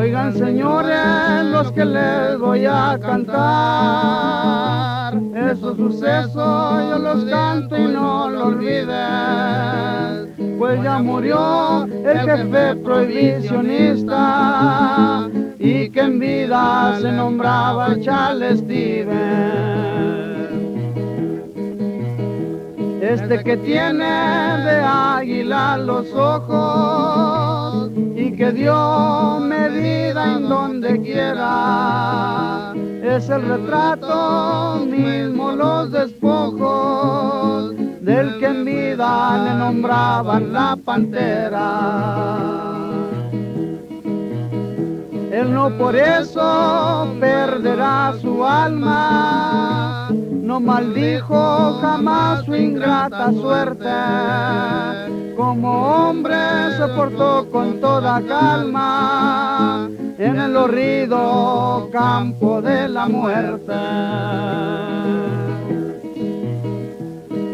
Oigan señores los que les voy a cantar, esos sucesos yo los canto y no lo olviden, pues ya murió el jefe prohibicionista y que en vida se nombraba Charles Steven. Este que tiene de águila los ojos que dio medida en donde quiera. Es el retrato mismo, los despojos del que en vida le nombraban la pantera. Él no por eso perderá su alma, no maldijo jamás su ingrata suerte. Como hombre se portó con toda calma en el horrido campo de la muerte.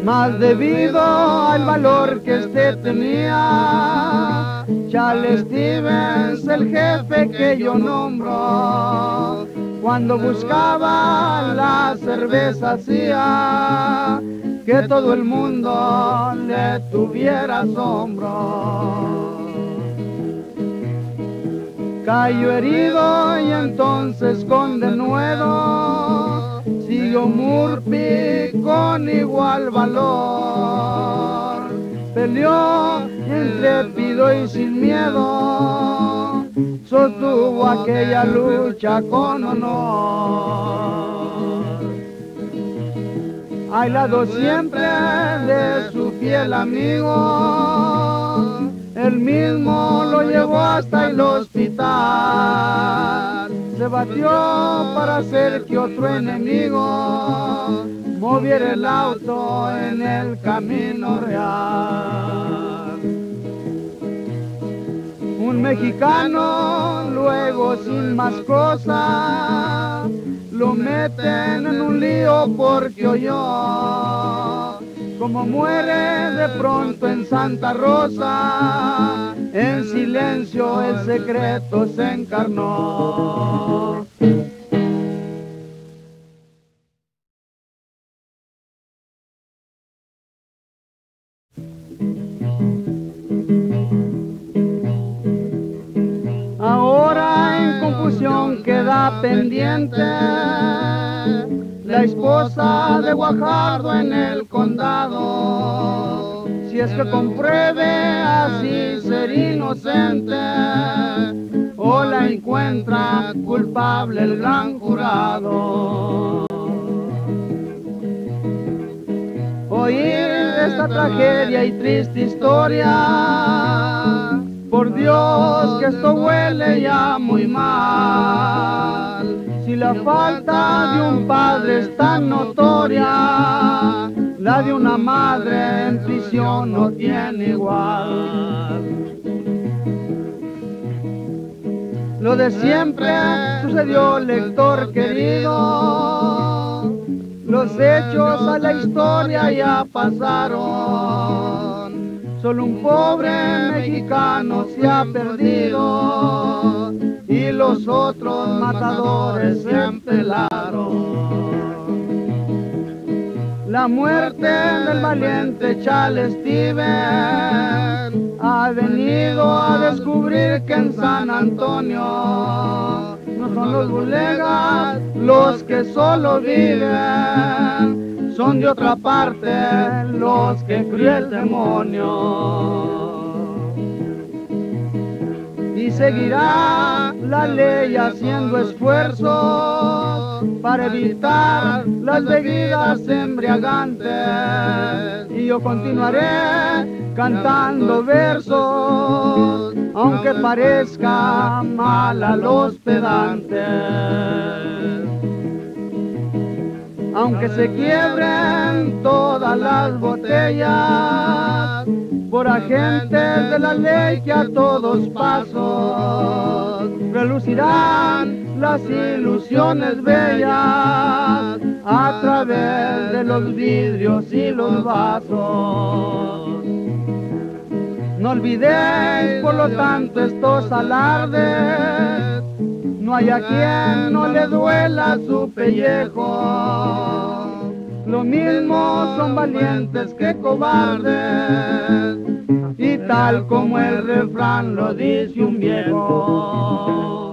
Más debido al valor que este tenía, Charles Stevens, el jefe que yo nombro, cuando buscaba la cerveza hacía que todo el mundo le tuviera asombro. Cayó herido y entonces con denuedo siguió Murphy con igual valor. Peleó intrépido y sin miedo, sostuvo aquella lucha con honor. Al lado siempre de su fiel amigo, él mismo lo llevó hasta el hospital. Se batió para hacer que otro enemigo moviera el auto en el camino real. Un mexicano luego sin más cosas meten en un lío porque oyó como muere de pronto en Santa Rosa, en silencio el secreto se encarnó. Pendiente la esposa de Guajardo en el condado. Si es que compruebe así ser inocente o la encuentra culpable el gran jurado. Oír esta tragedia y triste historia, por Dios que esto huele ya muy mal. Si la falta de un padre es tan notoria, la de una madre en prisión no tiene igual. Lo de siempre sucedió, lector querido. Los hechos a la historia ya pasaron. Solo un pobre mexicano se ha perdido y los otros matadores se empelaron. La muerte del valiente Charles Steven ha venido a descubrir que en San Antonio no son los bulegas los que solo viven, son de otra parte los que crió el demonio y seguirá la ley haciendo esfuerzos para evitar las bebidas embriagantes. Y yo continuaré cantando versos aunque parezca mal a los pedantes. Aunque se quiebren todas las botellas por agentes de la ley que a todos pasos relucirán las ilusiones bellas a través de los vidrios y los vasos. No olvidéis, por lo tanto, estos alardes No hay a quien no le duela su pellejo. Lo mismo son valientes que cobardes. Y tal como el refrán lo dice un viejo.